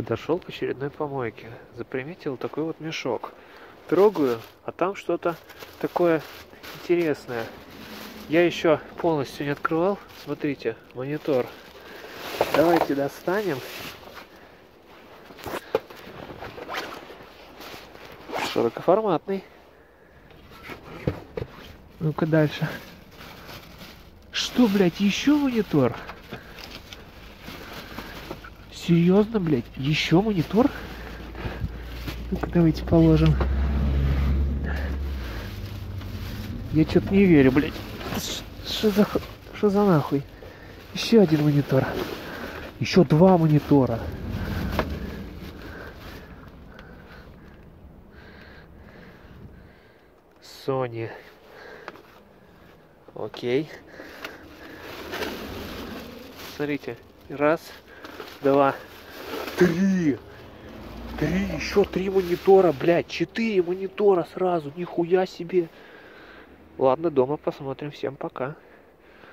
Подошел к очередной помойке. Заприметил такой вот мешок. Трогаю, а там что-то такое интересное. Я еще полностью не открывал. Смотрите, монитор. Давайте достанем. Широкоформатный. Ну-ка дальше. Что, блядь, еще монитор? Серьезно, блядь, еще монитор? Ну-ка давайте положим. Я что-то не верю, блядь. Что за, что за нахуй? Еще один монитор. Еще два монитора. Sony. Окей. Смотрите. Раз, два, три. Три, еще три монитора, блядь, четыре монитора сразу, нихуя себе. Ладно, дома посмотрим. Всем пока.